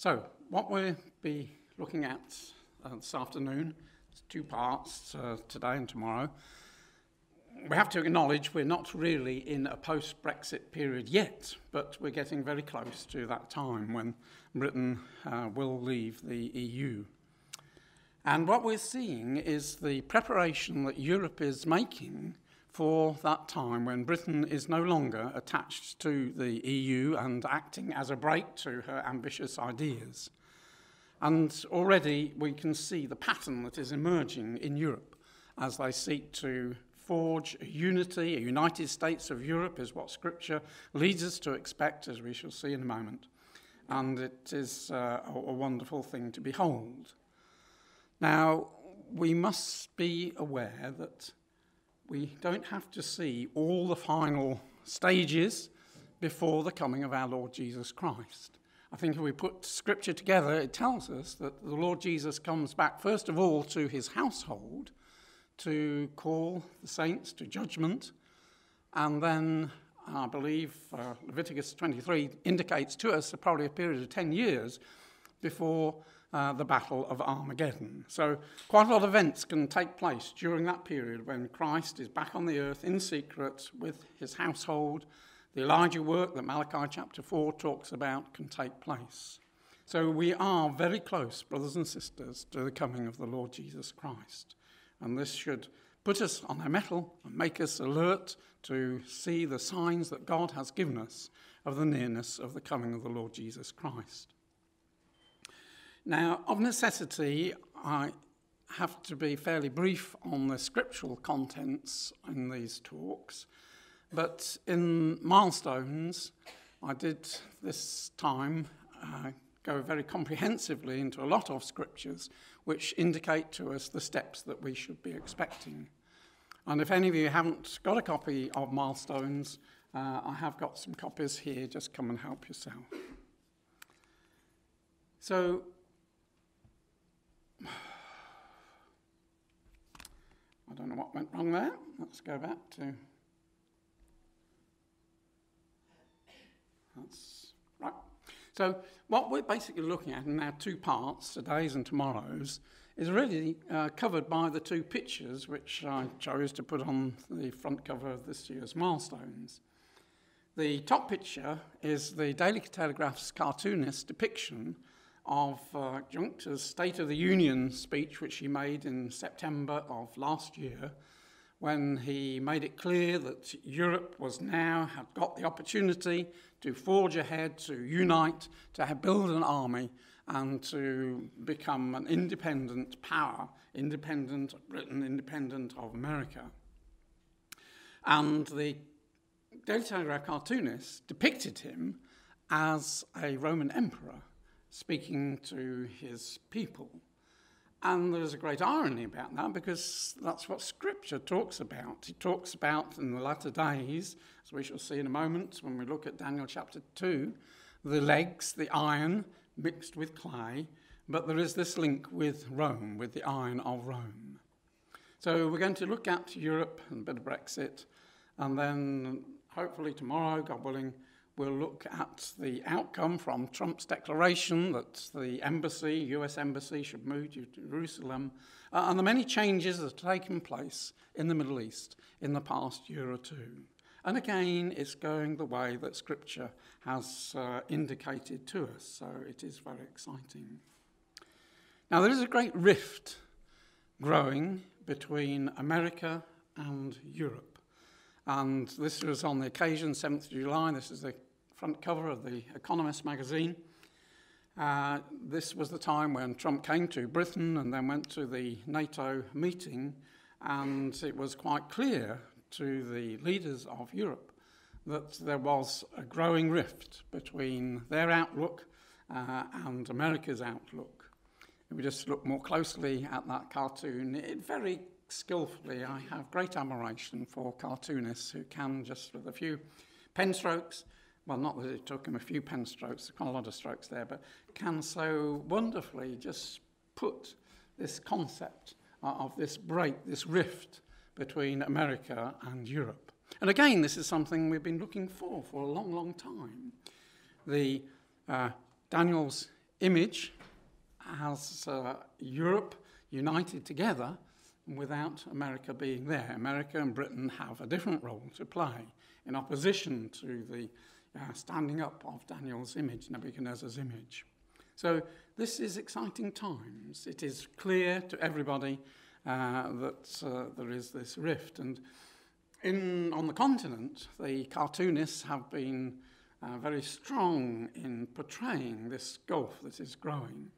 So, what we'll be looking at uh, this afternoon, two parts uh, today and tomorrow. We have to acknowledge we're not really in a post Brexit period yet, but we're getting very close to that time when Britain uh, will leave the EU. And what we're seeing is the preparation that Europe is making for that time when Britain is no longer attached to the EU and acting as a brake to her ambitious ideas. And already we can see the pattern that is emerging in Europe as they seek to forge a unity, a United States of Europe is what Scripture leads us to expect, as we shall see in a moment. And it is uh, a, a wonderful thing to behold. Now, we must be aware that we don't have to see all the final stages before the coming of our Lord Jesus Christ. I think if we put scripture together, it tells us that the Lord Jesus comes back, first of all, to his household to call the saints to judgment. And then I believe uh, Leviticus 23 indicates to us probably a period of 10 years before uh, the Battle of Armageddon. So, quite a lot of events can take place during that period when Christ is back on the earth in secret with his household. The Elijah work that Malachi chapter 4 talks about can take place. So, we are very close, brothers and sisters, to the coming of the Lord Jesus Christ. And this should put us on our mettle and make us alert to see the signs that God has given us of the nearness of the coming of the Lord Jesus Christ. Now, of necessity, I have to be fairly brief on the scriptural contents in these talks, but in milestones, I did this time uh, go very comprehensively into a lot of scriptures which indicate to us the steps that we should be expecting. And if any of you haven't got a copy of Milestones, uh, I have got some copies here. Just come and help yourself. So I don't know what went wrong there. Let's go back to. That's right. So, what we're basically looking at in our two parts, today's and tomorrow's, is really uh, covered by the two pictures which I chose to put on the front cover of this year's Milestones. The top picture is the Daily Telegraph's cartoonist depiction of uh, Juncker's State of the Union speech, which he made in September of last year, when he made it clear that Europe was now had got the opportunity to forge ahead, to unite, to build an army, and to become an independent power, independent of Britain, independent of America. And the Daily Telegraph cartoonist depicted him as a Roman emperor speaking to his people. And there's a great irony about that because that's what Scripture talks about. It talks about in the latter days, as we shall see in a moment when we look at Daniel chapter 2, the legs, the iron mixed with clay, but there is this link with Rome, with the iron of Rome. So we're going to look at Europe and a bit of Brexit, and then hopefully tomorrow, God willing, we'll look at the outcome from Trump's declaration that the embassy, US embassy, should move to Jerusalem, uh, and the many changes that have taken place in the Middle East in the past year or two. And again, it's going the way that Scripture has uh, indicated to us, so it is very exciting. Now, there is a great rift growing between America and Europe. And this was on the occasion, 7th of July, this is the front cover of the Economist magazine. Uh, this was the time when Trump came to Britain and then went to the NATO meeting, and it was quite clear to the leaders of Europe that there was a growing rift between their outlook uh, and America's outlook. If we just look more closely at that cartoon, it very skillfully, I have great admiration for cartoonists who can just with a few pen strokes well, not that it took him a few pen strokes, quite a lot of strokes there, but can so wonderfully just put this concept of this break, this rift between America and Europe. And again, this is something we've been looking for for a long, long time. The uh, Daniel's image has uh, Europe united together without America being there. America and Britain have a different role to play in opposition to the uh, standing up of Daniel's image, Nebuchadnezzar's image. So this is exciting times. It is clear to everybody uh, that uh, there is this rift. And in, on the continent, the cartoonists have been uh, very strong in portraying this gulf that is growing.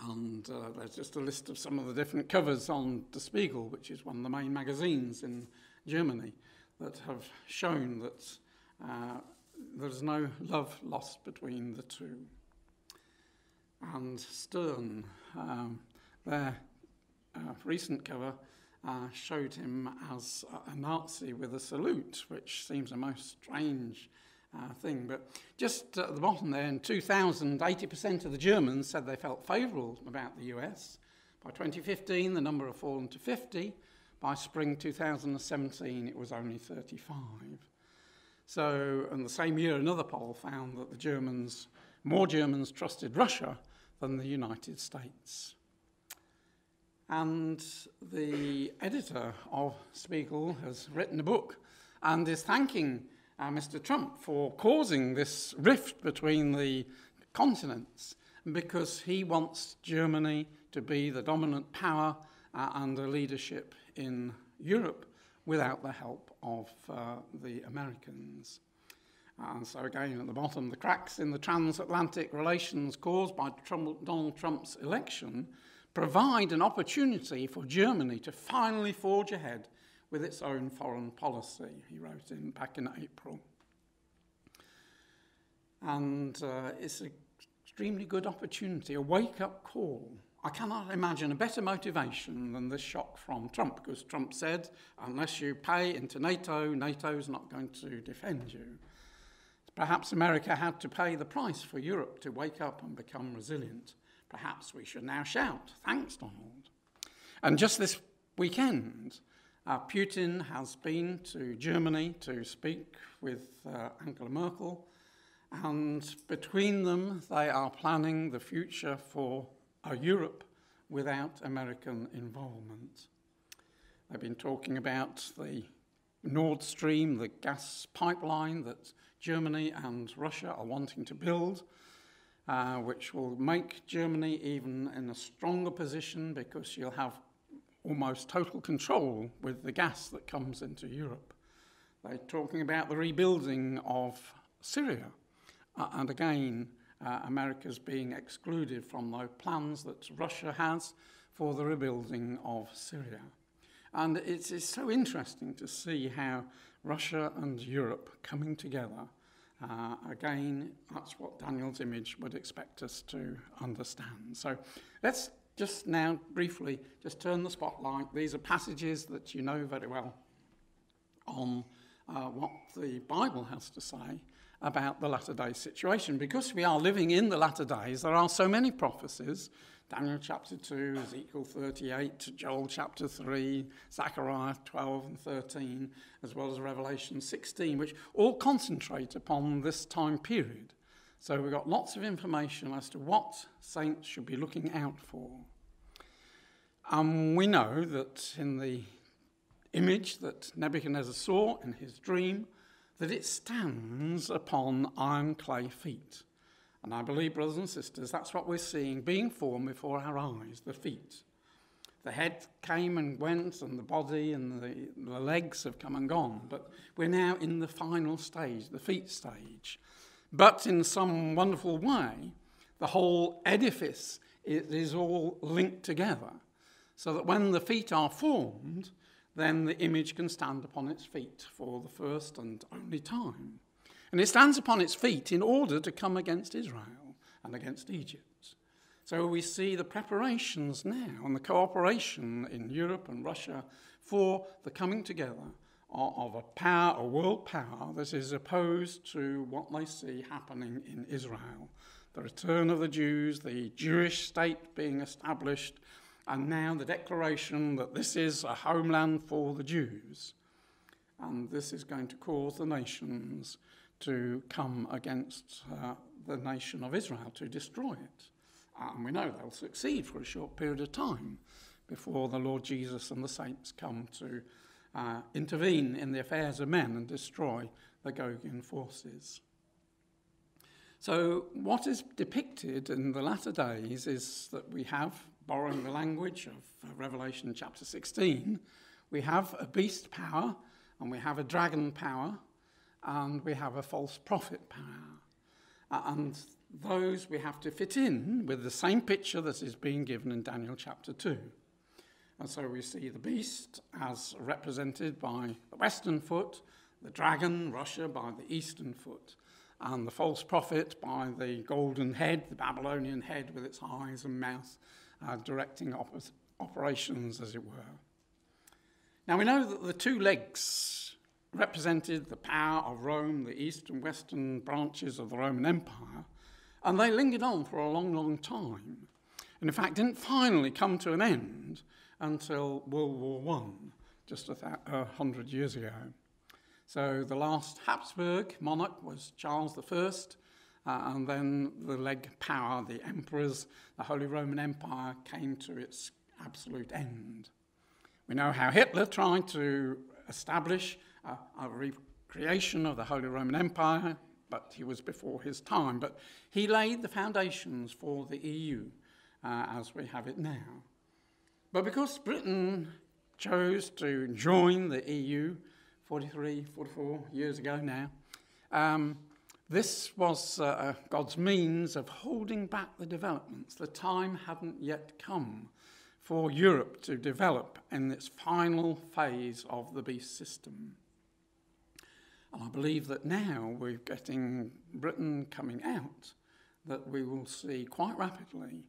And uh, there's just a list of some of the different covers on Der Spiegel, which is one of the main magazines in Germany, that have shown that uh, there's no love lost between the two. And Stern, um, their uh, recent cover, uh, showed him as a Nazi with a salute, which seems a most strange uh, thing. But just at the bottom there, in 2000, 80% of the Germans said they felt favourable about the US. By 2015, the number had fallen to 50. By spring 2017, it was only 35. So, in the same year, another poll found that the Germans, more Germans trusted Russia than the United States. And the editor of Spiegel has written a book and is thanking uh, Mr. Trump for causing this rift between the continents because he wants Germany to be the dominant power uh, under leadership in Europe without the help of uh, the Americans. And so, again, at the bottom, the cracks in the transatlantic relations caused by Trump, Donald Trump's election provide an opportunity for Germany to finally forge ahead with its own foreign policy, he wrote in back in April. And uh, it's an extremely good opportunity, a wake up call. I cannot imagine a better motivation than this shock from Trump, because Trump said, unless you pay into NATO, NATO's not going to defend you. Perhaps America had to pay the price for Europe to wake up and become resilient. Perhaps we should now shout, thanks, Donald. And just this weekend, uh, Putin has been to Germany to speak with uh, Angela Merkel, and between them, they are planning the future for a Europe without American involvement. They've been talking about the Nord Stream, the gas pipeline that Germany and Russia are wanting to build, uh, which will make Germany even in a stronger position because you'll have almost total control with the gas that comes into Europe. They're talking about the rebuilding of Syria. Uh, and again, uh, America's being excluded from the plans that Russia has for the rebuilding of Syria. And it's, it's so interesting to see how Russia and Europe coming together. Uh, again, that's what Daniel's image would expect us to understand. So let's just now briefly just turn the spotlight. These are passages that you know very well on uh, what the Bible has to say about the latter day situation. Because we are living in the latter days, there are so many prophecies Daniel chapter 2, Ezekiel 38, Joel chapter 3, Zechariah 12 and 13, as well as Revelation 16, which all concentrate upon this time period. So we've got lots of information as to what saints should be looking out for. And we know that in the image that Nebuchadnezzar saw in his dream, that it stands upon iron clay feet. And I believe, brothers and sisters, that's what we're seeing being formed before our eyes the feet. The head came and went, and the body and the, the legs have come and gone. But we're now in the final stage, the feet stage. But in some wonderful way, the whole edifice is all linked together. So that when the feet are formed, then the image can stand upon its feet for the first and only time. And it stands upon its feet in order to come against Israel and against Egypt. So we see the preparations now and the cooperation in Europe and Russia for the coming together of a power, a world power that is opposed to what they see happening in Israel. The return of the Jews, the Jewish state being established, and now the declaration that this is a homeland for the Jews. And this is going to cause the nations to come against uh, the nation of Israel to destroy it. And we know they'll succeed for a short period of time before the Lord Jesus and the saints come to uh, intervene in the affairs of men and destroy the Gogian forces. So, what is depicted in the latter days is that we have, borrowing the language of uh, Revelation chapter 16, we have a beast power, and we have a dragon power, and we have a false prophet power. And those we have to fit in with the same picture that is being given in Daniel chapter 2. And so we see the beast as represented by the western foot, the dragon, Russia, by the eastern foot, and the false prophet by the golden head, the Babylonian head with its eyes and mouth, uh, directing op- operations, as it were. Now we know that the two legs represented the power of Rome, the east and western branches of the Roman Empire, and they lingered on for a long, long time. And in fact, didn't finally come to an end until World War I, just a, a hundred years ago. So the last Habsburg monarch was Charles I, uh, and then the leg power, the emperors, the Holy Roman Empire came to its absolute end. We know how Hitler tried to establish a, a recreation of the Holy Roman Empire, but he was before his time. But he laid the foundations for the EU uh, as we have it now. But because Britain chose to join the EU 43, 44 years ago now, um, this was uh, God's means of holding back the developments. The time hadn't yet come for Europe to develop in its final phase of the beast system. And I believe that now we're getting Britain coming out, that we will see quite rapidly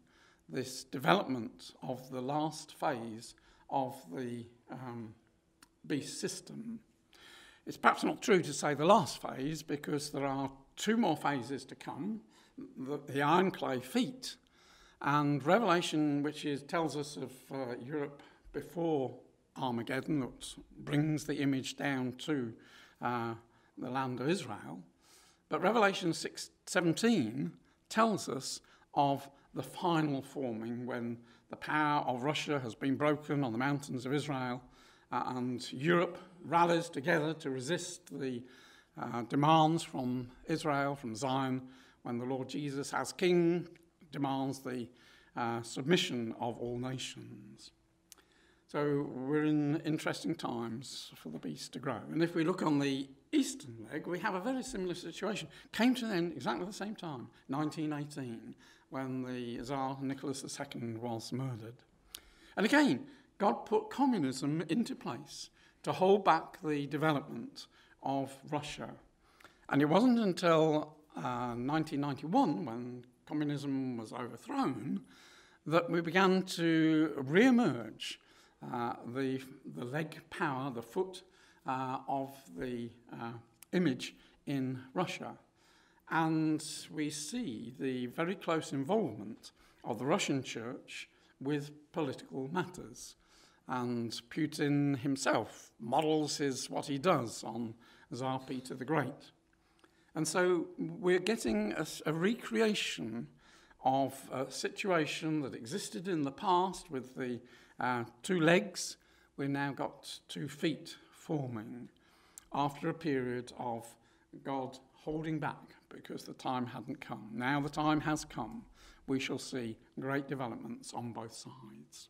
this development of the last phase of the um, beast system. It's perhaps not true to say the last phase because there are two more phases to come the, the iron clay feet and Revelation, which is, tells us of uh, Europe before Armageddon, that brings the image down to uh, the land of Israel. But Revelation 6, 17 tells us of the final forming when the power of Russia has been broken on the mountains of Israel uh, and Europe rallies together to resist the uh, demands from Israel, from Zion, when the Lord Jesus, as King, demands the uh, submission of all nations. So we're in interesting times for the beast to grow. And if we look on the eastern leg, we have a very similar situation. Came to an end exactly the same time, 1918, when the Tsar Nicholas II was murdered. And again, God put communism into place to hold back the development of Russia. And it wasn't until uh, 1991, when communism was overthrown, that we began to re-emerge uh, the, the leg power, the foot uh, of the uh, image in Russia. And we see the very close involvement of the Russian church with political matters. And Putin himself models his, what he does on Tsar Peter the Great. And so we're getting a, a recreation of a situation that existed in the past with the uh, two legs. We've now got two feet forming after a period of God holding back because the time hadn't come. Now the time has come. We shall see great developments on both sides.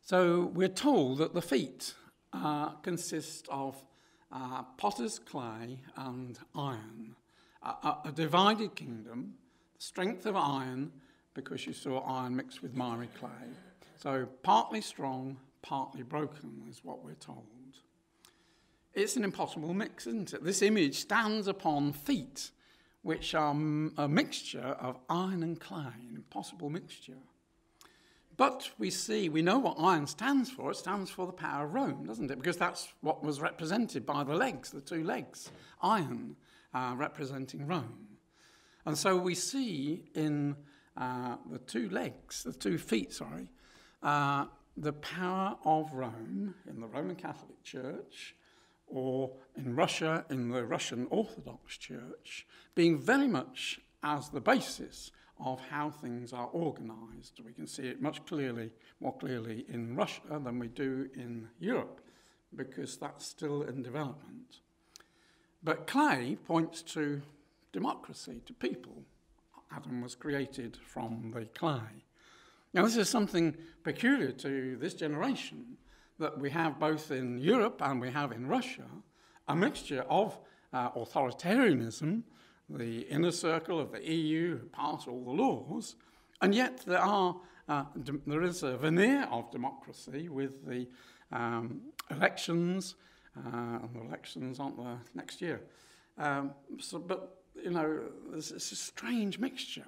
So we're told that the feet uh, consist of uh, potter's clay and iron, a, a divided kingdom, the strength of iron, because you saw iron mixed with miry clay. So partly strong, partly broken is what we're told. It's an impossible mix, isn't it? This image stands upon feet, which are a mixture of iron and clay, an impossible mixture. But we see, we know what iron stands for. It stands for the power of Rome, doesn't it? Because that's what was represented by the legs, the two legs. Iron uh, representing Rome. And so we see in uh, the two legs, the two feet, sorry, uh, the power of Rome in the Roman Catholic Church or in Russia, in the Russian Orthodox Church, being very much as the basis of how things are organized. We can see it much clearly, more clearly in Russia than we do in Europe, because that's still in development. But Clay points to democracy, to people. Adam was created from the clay. Now, this is something peculiar to this generation that we have both in Europe and we have in Russia a mixture of uh, authoritarianism the inner circle of the EU who pass all the laws, and yet there, are, uh, there is a veneer of democracy with the um, elections, uh, and the elections aren't the next year. Um, so, but, you know, there's, it's a strange mixture.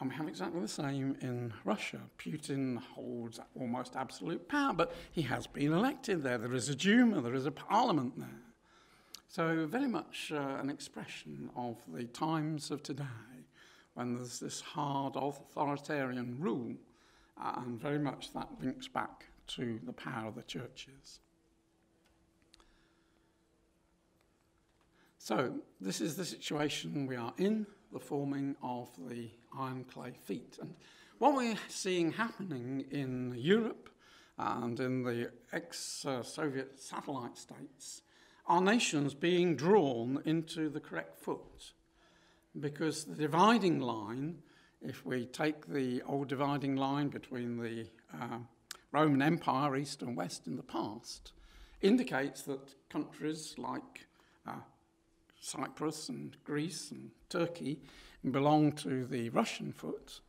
And we have exactly the same in Russia. Putin holds almost absolute power, but he has been elected there. There is a Duma, there is a parliament there. So, very much uh, an expression of the times of today when there's this hard authoritarian rule, uh, and very much that links back to the power of the churches. So, this is the situation we are in, the forming of the iron clay feet. And what we're seeing happening in Europe and in the ex Soviet satellite states are nations being drawn into the correct foot. Because the dividing line, if we take the old dividing line between the uh, Roman Empire, East and West, in the past, indicates that countries like uh, Cyprus and Greece and Turkey belong to the Russian foot,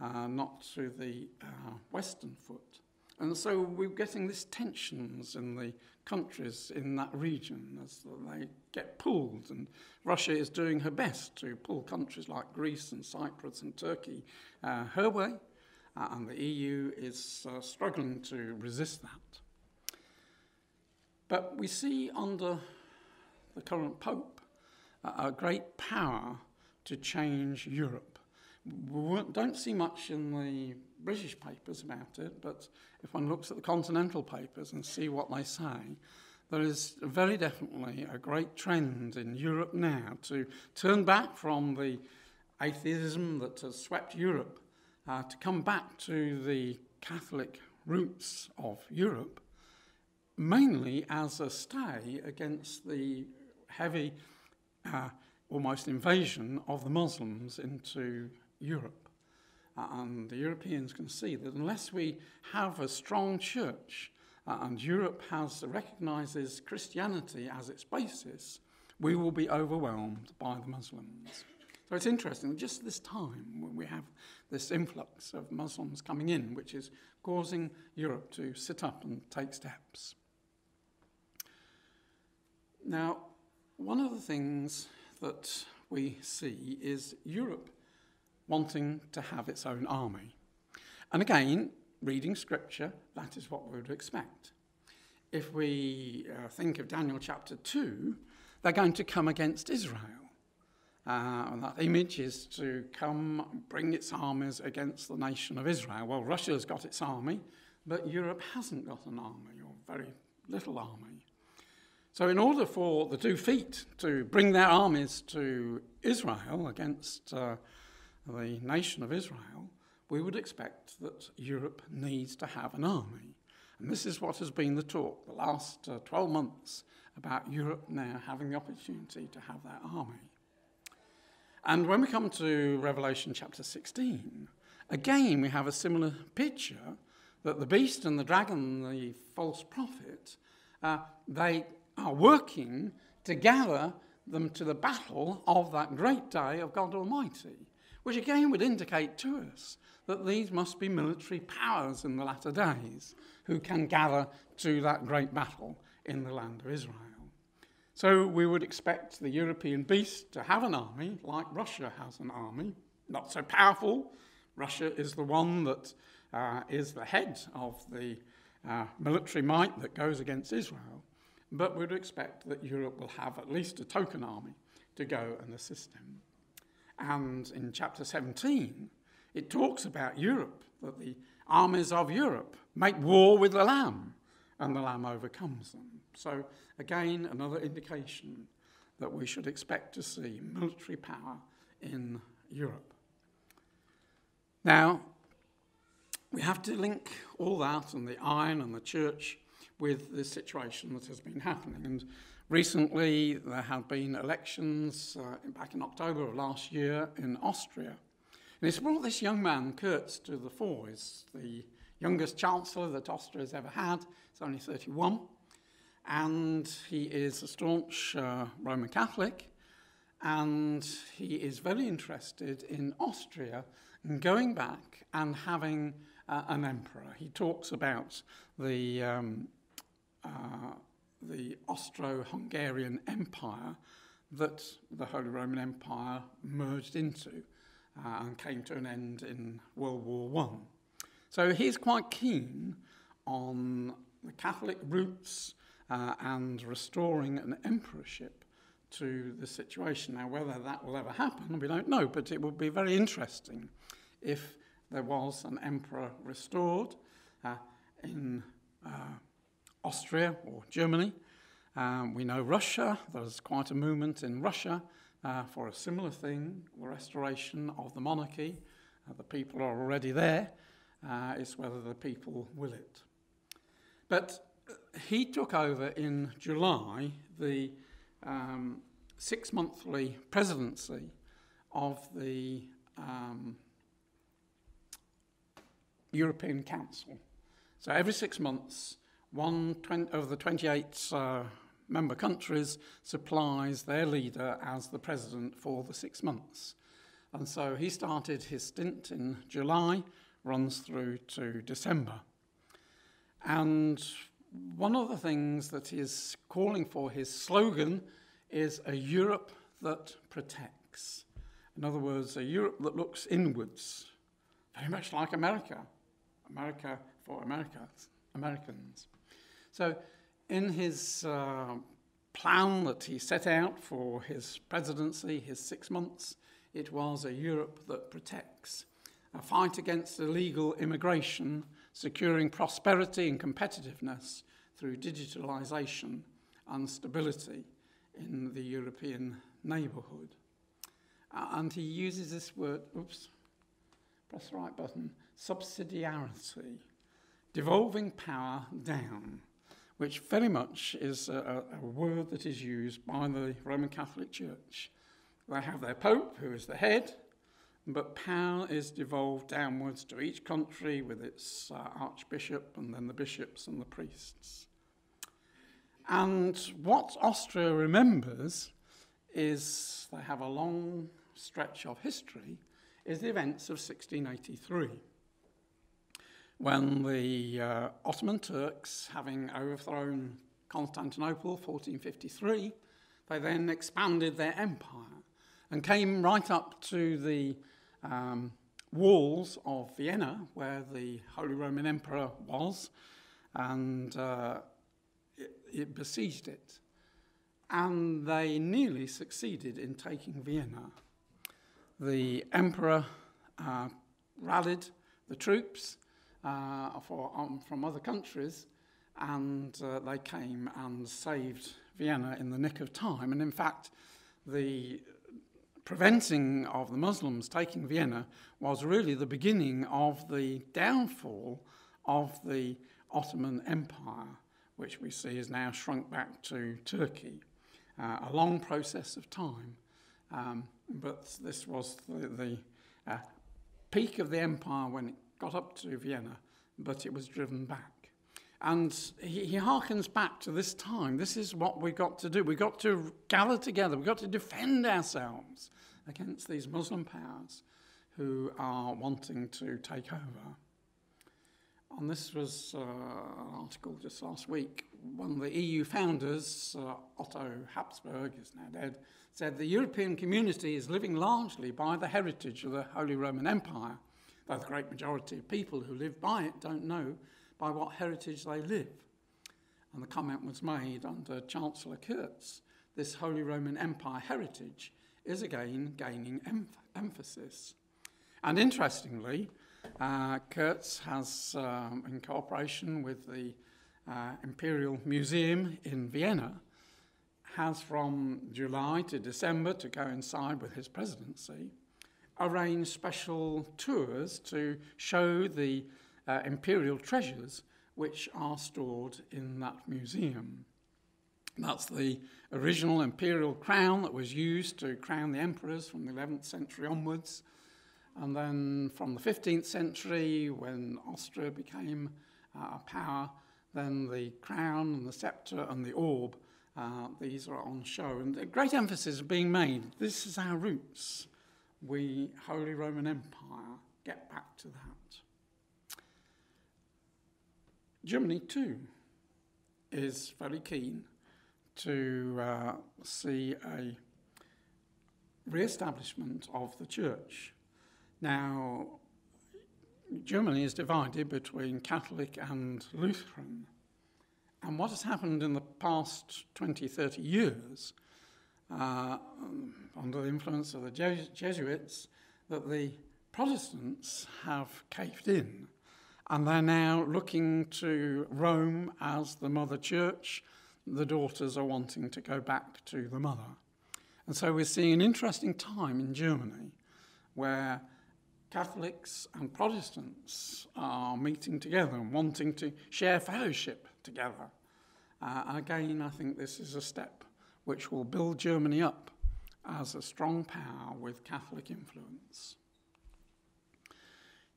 uh, not to the uh, Western foot. And so we're getting these tensions in the countries in that region as they get pulled. And Russia is doing her best to pull countries like Greece and Cyprus and Turkey uh, her way. Uh, and the EU is uh, struggling to resist that. But we see under the current Pope a great power to change Europe. We don't see much in the British papers about it, but if one looks at the continental papers and see what they say, there is very definitely a great trend in Europe now to turn back from the atheism that has swept Europe, uh, to come back to the Catholic roots of Europe, mainly as a stay against the heavy, uh, almost invasion of the Muslims into Europe. Uh, and the Europeans can see that unless we have a strong church uh, and Europe has recognizes Christianity as its basis, we will be overwhelmed by the Muslims. So it's interesting, just this time when we have this influx of Muslims coming in, which is causing Europe to sit up and take steps. Now, one of the things that we see is Europe wanting to have its own army. And again, reading scripture, that is what we would expect. If we uh, think of Daniel chapter 2, they're going to come against Israel. Uh, that image is to come bring its armies against the nation of Israel. Well, Russia's got its army, but Europe hasn't got an army, or very little army. So, in order for the two feet to bring their armies to Israel against uh, the nation of Israel, we would expect that Europe needs to have an army. And this is what has been the talk the last uh, 12 months about Europe now having the opportunity to have that army. And when we come to Revelation chapter 16, again we have a similar picture that the beast and the dragon, the false prophet, uh, they are working to gather them to the battle of that great day of God Almighty which again would indicate to us that these must be military powers in the latter days who can gather to that great battle in the land of Israel. So we would expect the European beast to have an army, like Russia has an army, not so powerful. Russia is the one that uh, is the head of the uh, military might that goes against Israel. But we'd expect that Europe will have at least a token army to go and assist him. And in chapter 17, it talks about Europe, that the armies of Europe make war with the Lamb. and the Lamb overcomes them. So, again, another indication that we should expect to see military power in Europe. Now, we have to link all that and the iron and the church with the situation that has been happening. And recently, there have been elections uh, back in October of last year in Austria. And it's brought this young man, Kurz, to the fore. He's the youngest chancellor that Austria has ever had. He's only 31. And he is a staunch uh, Roman Catholic. And he is very interested in Austria and going back and having uh, an emperor. He talks about the, um, the Austro-Hungarian Empire that the Holy Roman Empire merged into uh, and came to an end in World War One. So he's quite keen on the Catholic roots uh, and restoring an emperorship to the situation. Now, whether that will ever happen, we don't know, but it would be very interesting if there was an emperor restored uh, in uh, Austria or Germany. Um, we know Russia, there's quite a movement in Russia uh, for a similar thing, the restoration of the monarchy. Uh, the people are already there. Uh, it's whether the people will it. But uh, he took over in July the um, six monthly presidency of the um, European Council. So every six months, one of the 28 uh, member countries supplies their leader as the president for the six months. And so he started his stint in July, runs through to December. And one of the things that he's calling for, his slogan, is a Europe that protects. In other words, a Europe that looks inwards, very much like America. America for Americans. Americans. So in his uh, plan that he set out for his presidency, his six months, it was a Europe that protects, a fight against illegal immigration, securing prosperity and competitiveness through digitalisation and stability in the European neighbourhood. Uh, and he uses this word, oops, press the right button, subsidiarity, devolving power down which very much is a, a, word that is used by the Roman Catholic Church. They have their Pope, who is the head, but power is devolved downwards to each country with its uh, archbishop and then the bishops and the priests. And what Austria remembers is they have a long stretch of history, is the events of 1683 when the uh, Ottoman Turks, having overthrown Constantinople 1453, they then expanded their empire and came right up to the um, walls of Vienna, where the Holy Roman Emperor was, and uh, it, it, besieged it. And they nearly succeeded in taking Vienna. The emperor uh, rallied the troops uh, for, um, from other countries, and uh, they came and saved Vienna in the nick of time. And in fact, the preventing of the Muslims taking Vienna was really the beginning of the downfall of the Ottoman Empire, which we see is now shrunk back to Turkey. Uh, a long process of time, um, but this was the, the uh, peak of the empire when it got up to Vienna, but it was driven back. And he, he harkens back to this time. This is what we've got to do. We've got to gather together. We've got to defend ourselves against these Muslim powers who are wanting to take over. And this was uh, an article just last week. One of the EU founders, uh, Otto Habsburg, is now dead, said the European community is living largely by the heritage of the Holy Roman Empire the great majority of people who live by it don't know by what heritage they live. And the comment was made under Chancellor Kurz this Holy Roman Empire heritage is again gaining em- emphasis. And interestingly, uh, Kurz has, um, in cooperation with the uh, Imperial Museum in Vienna has from July to December to coincide with his presidency arranged special tours to show the uh, imperial treasures which are stored in that museum. That's the original imperial crown that was used to crown the emperors from the 11th century onwards. And then from the 15th century, when Austria became uh, a power, then the crown and the sceptre and the orb, uh, these are on show. And a great emphasis is being made. This is our roots. We, Holy Roman Empire, get back to that. Germany, too, is very keen to uh, see a re-establishment of the church. Now, Germany is divided between Catholic and Lutheran. And what has happened in the past 20, 30 years, uh, under the influence of the Jesuits, that the Protestants have caved in. And they're now looking to Rome as the mother church. The daughters are wanting to go back to the mother. And so we're seeing an interesting time in Germany where Catholics and Protestants are meeting together and wanting to share fellowship together. Uh, again, I think this is a step which will build Germany up as a strong power with Catholic influence.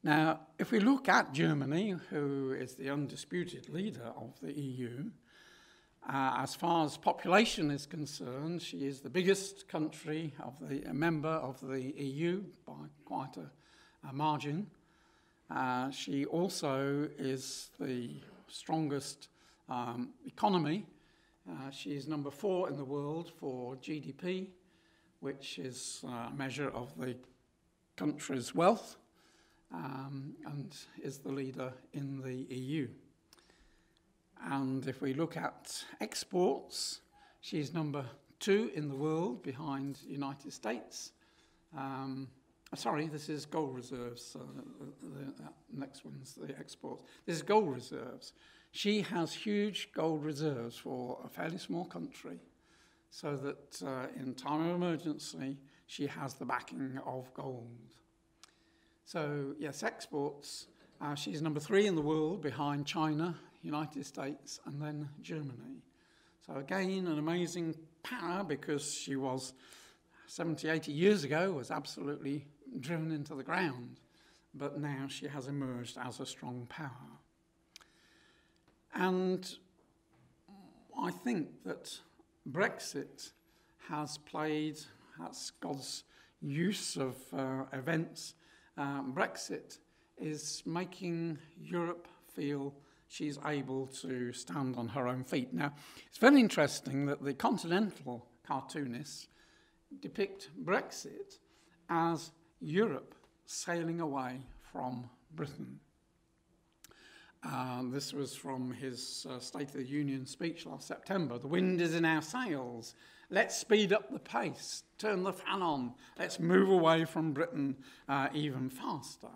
Now, if we look at Germany, who is the undisputed leader of the EU, uh, as far as population is concerned, she is the biggest country of the a member of the EU by quite a uh, margin. Uh, she also is the strongest um, economy. Uh, she is number four in the world for GDP, which is a measure of the country's wealth, um, and is the leader in the EU. And if we look at exports, she's number two in the world behind the United States. Um, uh, sorry, this is gold reserves. Uh, the, the next one's the exports. This is gold reserves. She has huge gold reserves for a fairly small country, so that uh, in time of emergency, she has the backing of gold. So, yes, exports. Uh, she's number three in the world behind China, United States, and then Germany. So, again, an amazing power because she was 70, 80 years ago, was absolutely driven into the ground, but now she has emerged as a strong power. And I think that Brexit has played, that's God's use of uh, events. Um, Brexit is making Europe feel she's able to stand on her own feet. Now, it's very interesting that the continental cartoonists depict Brexit as Europe sailing away from Britain. Um, this was from his uh, State of the Union speech last September. The wind is in our sails. Let's speed up the pace, turn the fan on. Let's move away from Britain uh, even faster.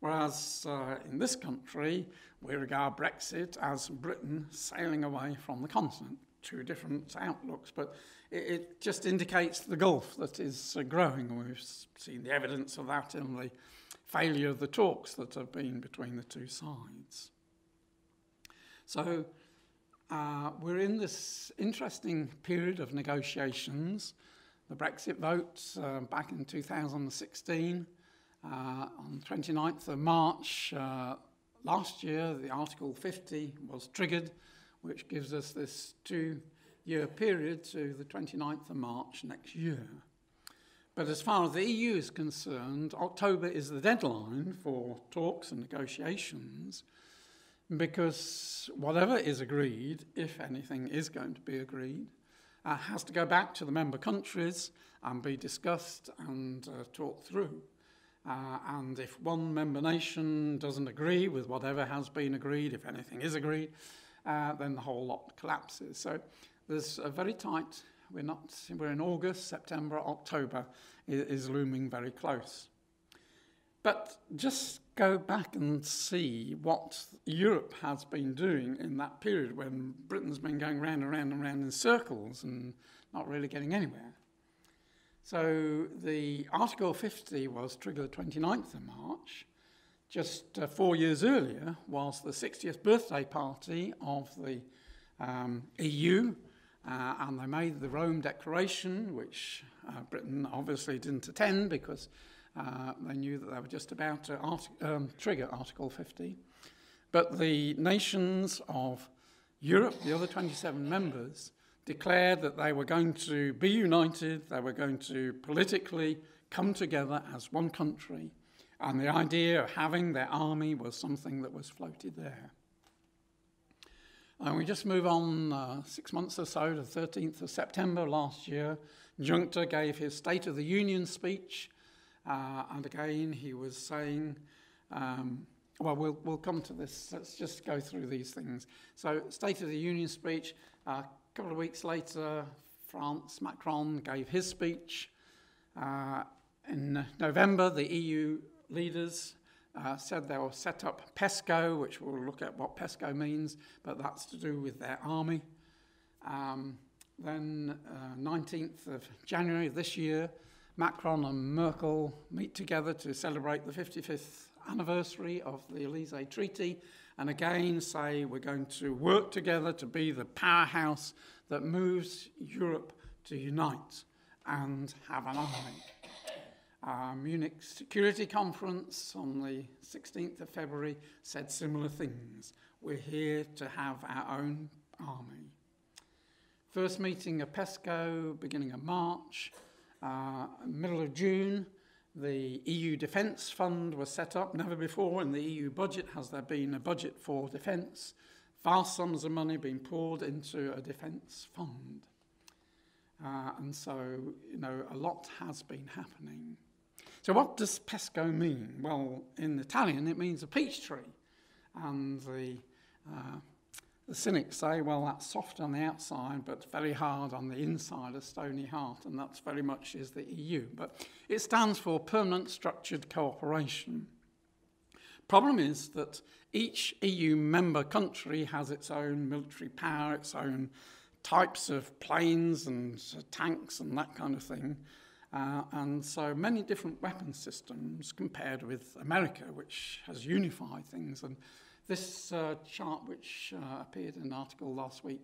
Whereas uh, in this country, we regard Brexit as Britain sailing away from the continent. Two different outlooks, but it, it just indicates the gulf that is uh, growing. We've seen the evidence of that in the failure of the talks that have been between the two sides. So uh, we're in this interesting period of negotiations. The Brexit vote uh, back in 2016, uh, on the 29th of March uh, last year, the Article 50 was triggered, which gives us this two year period to the 29th of March next year. But as far as the EU is concerned, October is the deadline for talks and negotiations because whatever is agreed, if anything is going to be agreed, uh, has to go back to the member countries and be discussed and uh, talked through. Uh, and if one member nation doesn't agree with whatever has been agreed, if anything is agreed, uh, then the whole lot collapses. So there's a very tight, we're, not, we're in August, September, October is, is looming very close. But just go back and see what Europe has been doing in that period when Britain's been going round and round and round in circles and not really getting anywhere. So the Article 50 was triggered the 29th of March. Just uh, four years earlier was the 60th birthday party of the um, EU, uh, and they made the Rome Declaration, which uh, Britain obviously didn't attend because uh, they knew that they were just about to art- um, trigger Article 50. But the nations of Europe, the other 27 members, declared that they were going to be united, they were going to politically come together as one country, and the idea of having their army was something that was floated there. And we just move on uh, six months or so to the 13th of September last year. Juncker gave his State of the Union speech, uh, and again he was saying, um, well, well, we'll come to this. Let's just go through these things. So, State of the Union speech. Uh, a couple of weeks later, France, Macron gave his speech. Uh, in November, the EU leaders uh, said they will set up PESCO, which we'll look at what PESCO means, but that's to do with their army. Um, then, uh, 19th of January this year, Macron and Merkel meet together to celebrate the 55th anniversary of the Elysee Treaty and again say we're going to work together to be the powerhouse that moves Europe to unite and have an army. Uh, Munich Security Conference on the 16th of February said similar things. We're here to have our own army. First meeting of PESCO, beginning of March, uh, middle of June, the EU Defence Fund was set up. Never before in the EU budget has there been a budget for defence. Vast sums of money being poured into a defence fund. Uh, and so, you know, a lot has been happening. So, what does pesco mean? Well, in Italian, it means a peach tree. And the uh, the cynics say, well, that's soft on the outside, but very hard on the inside, a stony heart, and that's very much is the EU. But it stands for Permanent Structured Cooperation. Problem is that each EU member country has its own military power, its own types of planes and tanks and that kind of thing. Uh, and so many different weapon systems compared with America, which has unified things. And this uh, chart, which uh, appeared in an article last week,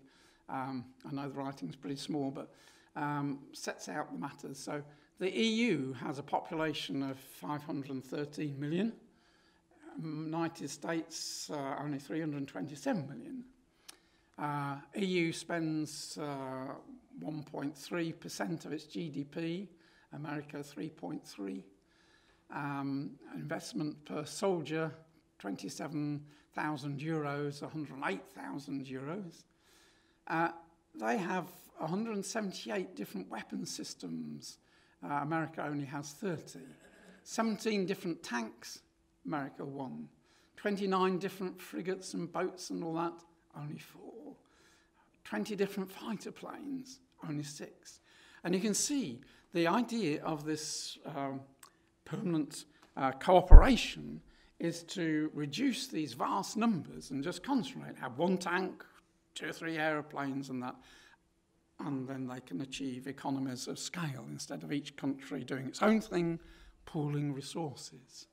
um, I know the writing's pretty small, but um, sets out the matters. So the EU has a population of 513 million. Um, United States, uh, only 327 million. Uh, EU spends uh, 1.3% of its GDP America 3.3. Um, investment per soldier 27,000 euros, 108,000 euros. Uh, they have 178 different weapon systems. Uh, America only has 30. 17 different tanks, America one. 29 different frigates and boats and all that, only four. 20 different fighter planes, only six. And you can see the idea of this um, permanent uh, cooperation is to reduce these vast numbers and just concentrate, have one tank, two or three aeroplanes and that, and then they can achieve economies of scale instead of each country doing its own thing, pooling resources.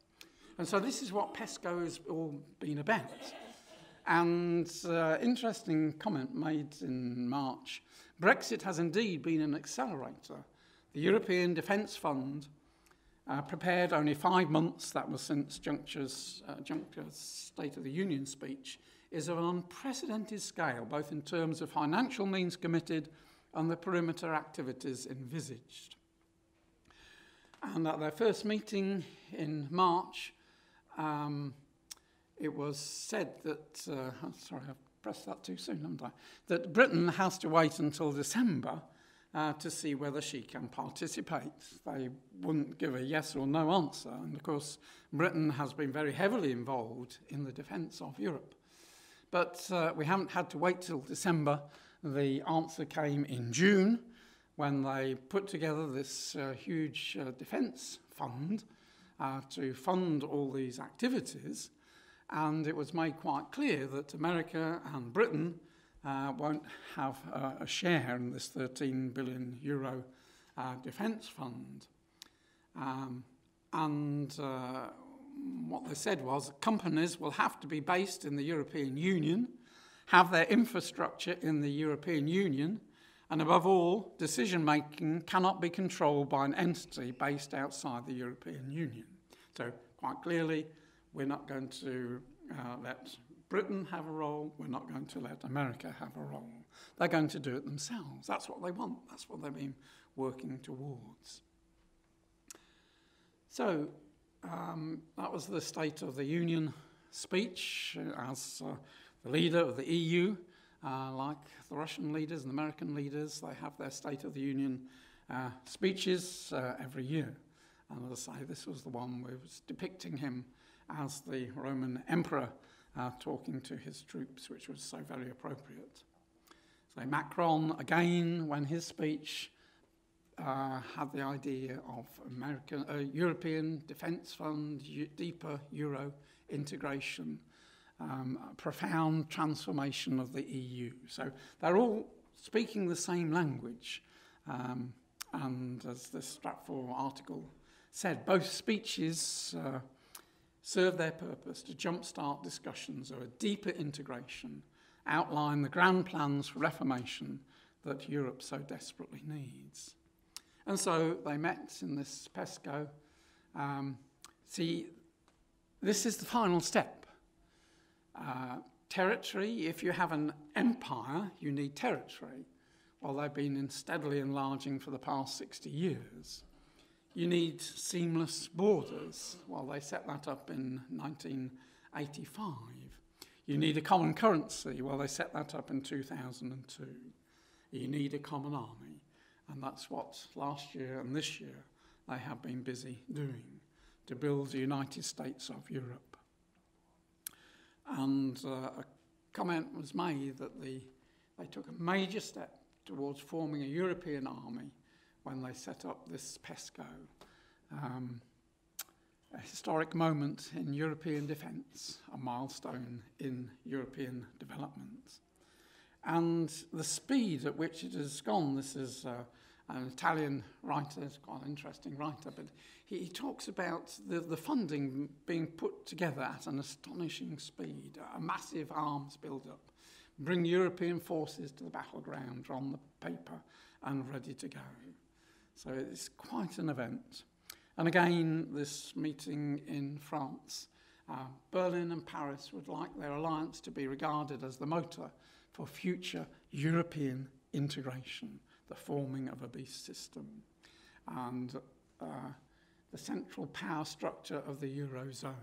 And so this is what PESCO has all been about. And uh, interesting comment made in March. Brexit has indeed been an accelerator. The European Defence Fund uh, prepared only five months, that was since Juncker's, uh, State of the Union speech, is of an unprecedented scale, both in terms of financial means committed and the perimeter activities envisaged. And at their first meeting in March, um, it was said that, uh, sorry, I've pressed that too soon, haven't I? That Britain has to wait until December uh, to see whether she can participate. They wouldn't give a yes or no answer. And of course, Britain has been very heavily involved in the defence of Europe. But uh, we haven't had to wait till December. The answer came in June when they put together this uh, huge uh, defence fund uh, to fund all these activities. And it was made quite clear that America and Britain uh, won't have uh, a share in this 13 billion euro uh, defence fund. Um, and uh, what they said was companies will have to be based in the European Union, have their infrastructure in the European Union, and above all, decision making cannot be controlled by an entity based outside the European Union. So, quite clearly, we're not going to uh, let Britain have a role, we're not going to let America have a role. They're going to do it themselves. That's what they want, that's what they've been working towards. So, um, that was the State of the Union speech as uh, the leader of the EU. Uh, like the Russian leaders and American leaders, they have their State of the Union uh, speeches uh, every year. And as I say, this was the one where it was depicting him as the Roman emperor uh, talking to his troops, which was so very appropriate. So Macron, again, when his speech uh, had the idea of American, uh, European Defence Fund, deeper Euro integration, um, profound transformation of the EU. So they're all speaking the same language. Um, and as the Stratfor article said, both speeches uh, serve their purpose to jumpstart discussions of a deeper integration, outline the grand plans for reformation that Europe so desperately needs. And so they met in this PESCO. Um, see, this is the final step. Uh, territory, if you have an empire, you need territory. Well, they've been steadily enlarging for the past 60 years. You need seamless borders. Well, they set that up in 1985. You need a common currency. Well, they set that up in 2002. You need a common army. And that's what last year and this year they have been busy doing to build the United States of Europe. And uh, a comment was made that the, they took a major step towards forming a European army when they set up this PESCO, um, a historic moment in European defence, a milestone in European development. And the speed at which it has gone, this is uh, an Italian writer, quite an interesting writer, but he, he talks about the, the funding being put together at an astonishing speed, a massive arms build-up, bring European forces to the battleground on the paper and ready to go. So it's quite an event. And again, this meeting in France, uh, Berlin and Paris would like their alliance to be regarded as the motor for future European integration the forming of a beast system and uh, the central power structure of the Eurozone.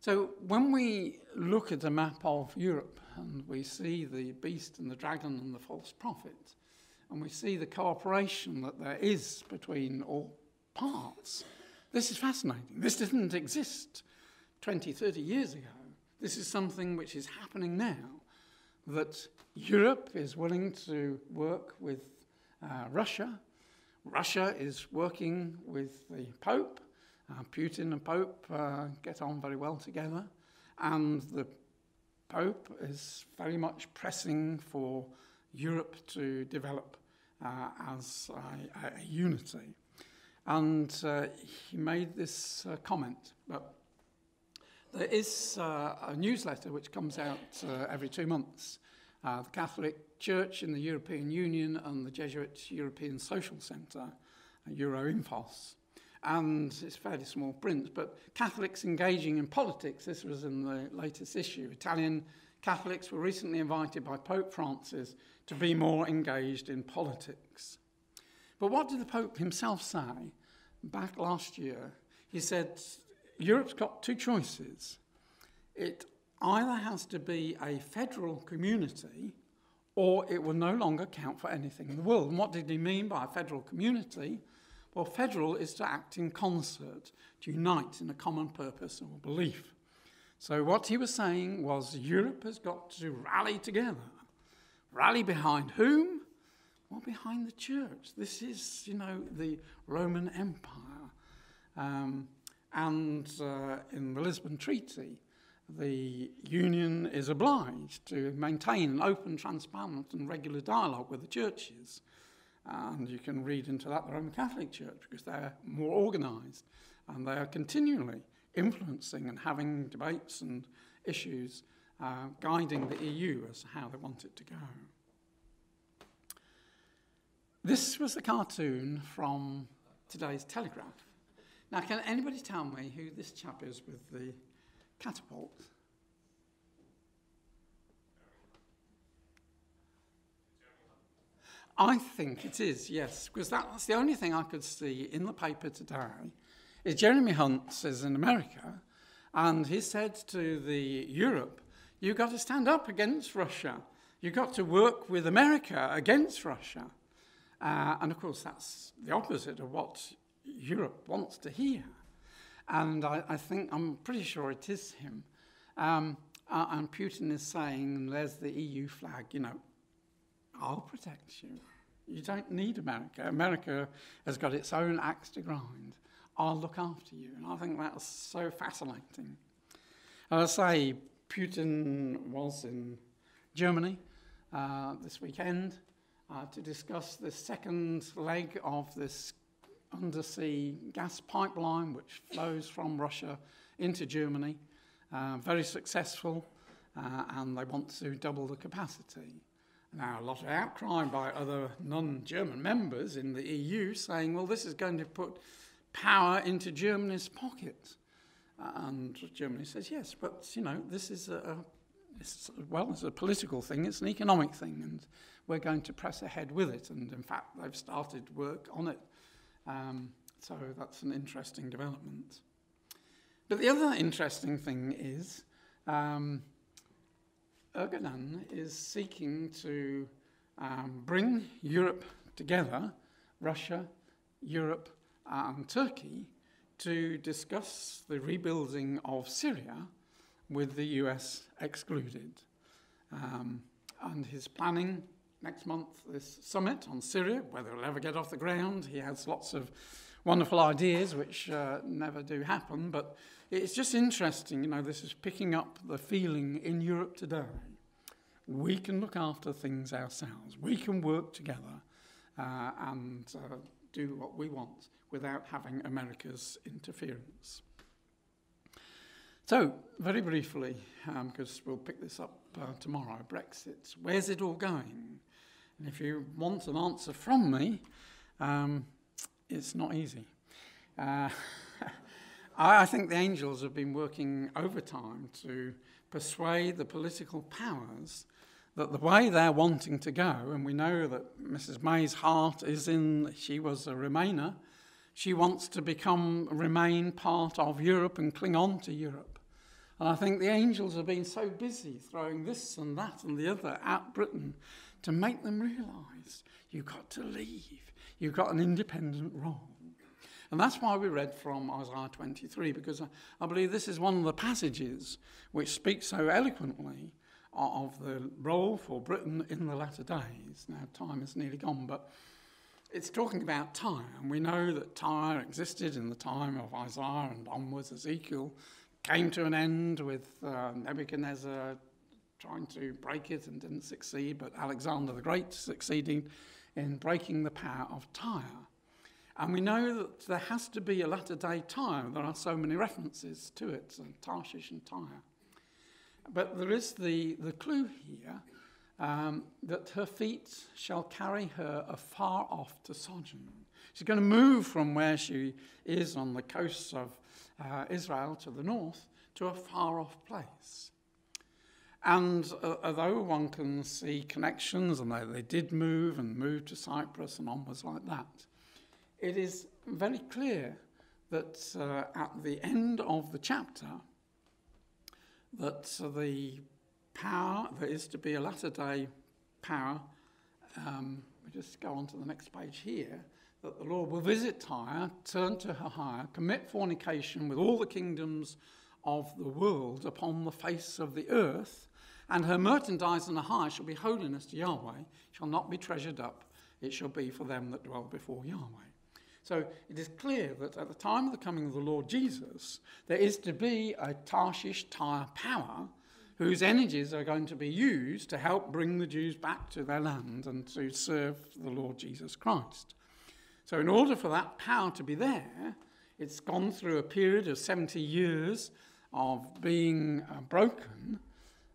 So when we look at a map of Europe and we see the beast and the dragon and the false prophet, and we see the cooperation that there is between all parts, this is fascinating. This didn't exist 20, 30 years ago. This is something which is happening now that Europe is willing to work with uh, Russia. Russia is working with the Pope. Uh, Putin and Pope uh, get on very well together. And the Pope is very much pressing for Europe to develop uh, as a, a, unity. And uh, he made this uh, comment, but there is uh, a newsletter which comes out uh, every two months. Uh, the Catholic Church in the European Union and the Jesuit European Social Centre, Euroinfos. And it's fairly small print, but Catholics engaging in politics, this was in the latest issue. Italian Catholics were recently invited by Pope Francis to be more engaged in politics. But what did the Pope himself say back last year? He said, Europe's got two choices. It either has to be a federal community or it will no longer count for anything in the world. And what did he mean by a federal community? Well, federal is to act in concert, to unite in a common purpose or belief. So, what he was saying was Europe has got to rally together. Rally behind whom? Well, behind the church. This is, you know, the Roman Empire. Um, and uh, in the Lisbon Treaty, the Union is obliged to maintain an open, transparent, and regular dialogue with the churches. And you can read into that the Roman Catholic Church because they're more organised and they are continually influencing and having debates and issues uh, guiding the EU as to how they want it to go. This was the cartoon from today's Telegraph. Now, can anybody tell me who this chap is with the catapult? I think it is, yes, because that's the only thing I could see in the paper today. Jeremy Hunt is in America, and he said to the Europe, "You've got to stand up against Russia. You've got to work with America against Russia." Uh, and of course, that's the opposite of what Europe wants to hear. And I, I think, I'm pretty sure it is him. Um, uh, and Putin is saying, there's the EU flag, you know, I'll protect you. You don't need America. America has got its own axe to grind. I'll look after you. And I think that's so fascinating. And I say, Putin was in Germany uh, this weekend uh, to discuss the second leg of this undersea gas pipeline which flows from Russia into Germany. Uh, very successful, uh, and they want to double the capacity. Now, a lot of outcry by other non German members in the EU saying, well, this is going to put power into Germany's pocket. And Germany says, yes, but, you know, this is a, it's, well, it's a political thing, it's an economic thing, and we're going to press ahead with it. And in fact, they've started work on it. Um, so that's an interesting development. But the other interesting thing is um, Erdogan is seeking to um, bring Europe together, Russia, Europe, and Turkey, to discuss the rebuilding of Syria with the US excluded. Um, and his planning next month, this summit on Syria, whether it'll ever get off the ground. He has lots of wonderful ideas which uh, never do happen, but it's just interesting, you know, this is picking up the feeling in Europe today. We can look after things ourselves. We can work together uh, and uh, do what we want without having America's interference. So, very briefly, because um, we'll pick this up uh, tomorrow, Brexit. Where's it all going? And if you want an answer from me, um, it's not easy. Uh, I think the angels have been working overtime to persuade the political powers that the way they're wanting to go, and we know that Mrs. May's heart is in, she was a Remainer, she wants to become, remain part of Europe and cling on to Europe. And I think the angels have been so busy throwing this and that and the other at Britain to make them realize you've got to leave. You've got an independent role. And that's why we read from Isaiah 23, because I, I believe this is one of the passages which speaks so eloquently of the role for Britain in the latter days. Now, time is nearly gone, but it's talking about Tyre, and we know that Tyre existed in the time of Isaiah and onwards. Ezekiel came to an end with uh, Nebuchadnezzar trying to break it and didn't succeed, but Alexander the Great succeeding in breaking the power of Tyre. And we know that there has to be a latter day Tyre. There are so many references to it, and Tarshish and Tyre. But there is the, the clue here um, that her feet shall carry her afar off to sojourn. She's going to move from where she is on the coasts of uh, Israel to the north to a far off place. And uh, although one can see connections, and they, they did move and move to Cyprus and onwards like that, it is very clear that uh, at the end of the chapter, that uh, the power, there is to be a latter day power, um, we just go on to the next page here, that the Lord will visit Tyre, turn to her hire, commit fornication with all the kingdoms of the world upon the face of the earth, and her merchandise and her hire shall be holiness to Yahweh, shall not be treasured up, it shall be for them that dwell before Yahweh. So it is clear that at the time of the coming of the Lord Jesus, there is to be a Tarshish Tyre power whose energies are going to be used to help bring the Jews back to their land and to serve the Lord Jesus Christ. So, in order for that power to be there, it's gone through a period of 70 years of being uh, broken,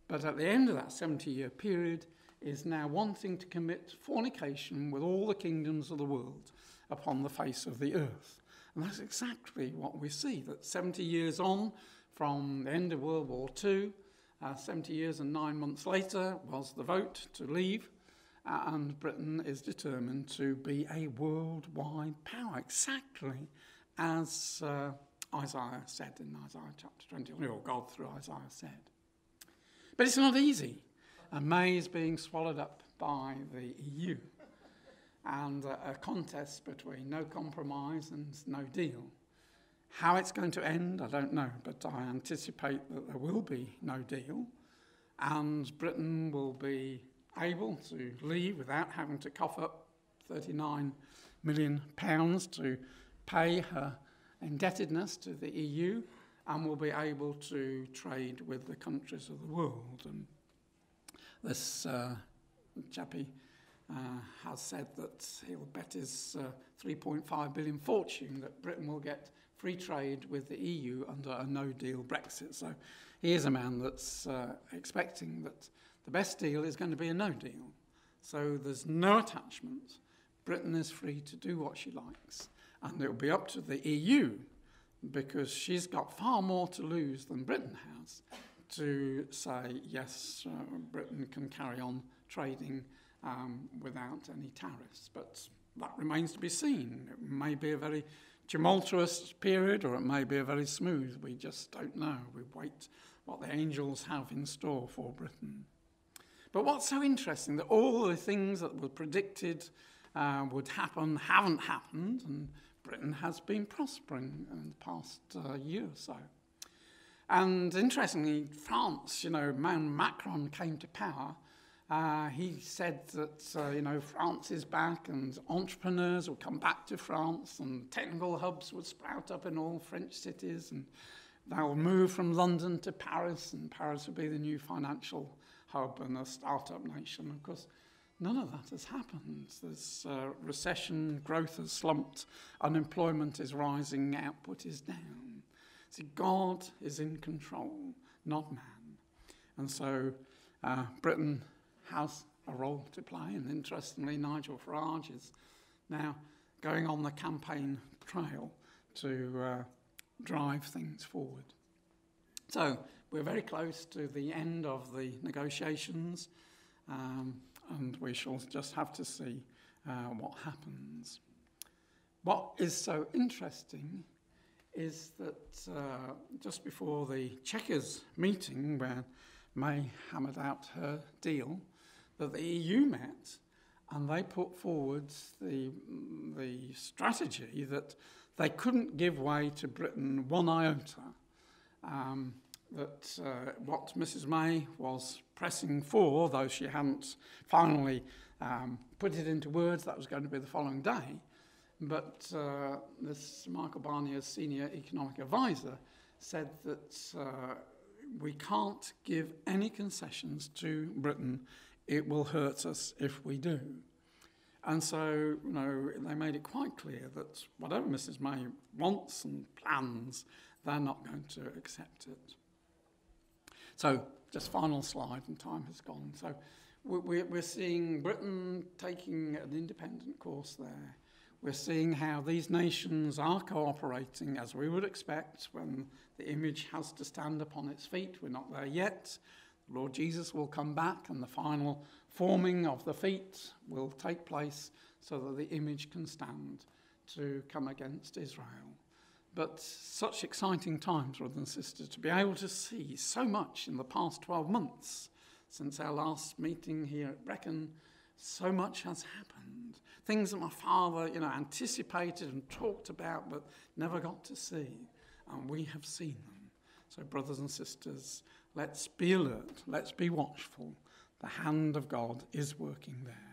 but at the end of that 70 year period, is now wanting to commit fornication with all the kingdoms of the world upon the face of the earth. And that's exactly what we see that 70 years on from the end of World War II, uh, 70 years and nine months later was the vote to leave, uh, and Britain is determined to be a worldwide power, exactly as uh, Isaiah said in Isaiah chapter 21, or God through Isaiah said. But it's not easy. And May is being swallowed up by the EU and a, a contest between no compromise and no deal. How it's going to end, I don't know, but I anticipate that there will be no deal and Britain will be able to leave without having to cough up 39 million pounds to pay her indebtedness to the EU and will be able to trade with the countries of the world. And this uh, chappie uh, has said that he'll bet his uh, 3.5 billion fortune that Britain will get free trade with the EU under a no deal Brexit. So he is a man that's uh, expecting that the best deal is going to be a no deal. So there's no attachment. Britain is free to do what she likes. And it will be up to the EU because she's got far more to lose than Britain has to say, yes, uh, Britain can carry on trading um, without any tariffs. But that remains to be seen. It may be a very tumultuous period or it may be a very smooth. We just don't know. We wait what the angels have in store for Britain. But what's so interesting that all the things that were predicted uh, would happen haven't happened, and Britain has been prospering in the past uh, year or so. And interestingly, France, you know, Macron came to power, uh, he said that, uh, you know, France is back and entrepreneurs will come back to France and technical hubs would sprout up in all French cities and they will move from London to Paris and Paris will be the new financial hub and a startup nation. Of course, none of that has happened. There's uh, recession, growth has slumped, unemployment is rising, output is down. See, God is in control, not man. And so uh, Britain has a role to play. And interestingly, Nigel Farage is now going on the campaign trail to uh, drive things forward. So we're very close to the end of the negotiations, um, and we shall just have to see uh, what happens. What is so interesting is that uh, just before the Chequers meeting, where May hammered out her deal, that the EU met and they put forward the, the strategy that they couldn't give way to Britain one iota. Um, that uh, what Mrs May was pressing for, though she hadn't finally um, put it into words, that was going to be the following day, but uh, this Michael Barnier, senior economic advisor, said that uh, we can't give any concessions to Britain. It will hurt us if we do. And so, you know, they made it quite clear that whatever Mrs. May wants and plans, they're not going to accept it. So, just final slide, and time has gone. So, we're seeing Britain taking an independent course there. We're seeing how these nations are cooperating as we would expect when the image has to stand upon its feet. We're not there yet. Lord Jesus will come back and the final forming of the feet will take place so that the image can stand to come against Israel. But such exciting times, brothers and sisters, to be able to see so much in the past 12 months since our last meeting here at Brecon, so much has happened. Things that my father, you know, anticipated and talked about but never got to see. And we have seen them. So, brothers and sisters, let's be alert, let's be watchful. The hand of God is working there.